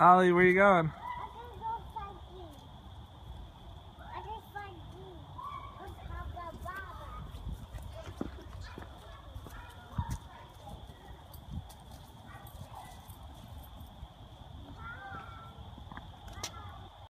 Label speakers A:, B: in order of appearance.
A: Ollie, where you going?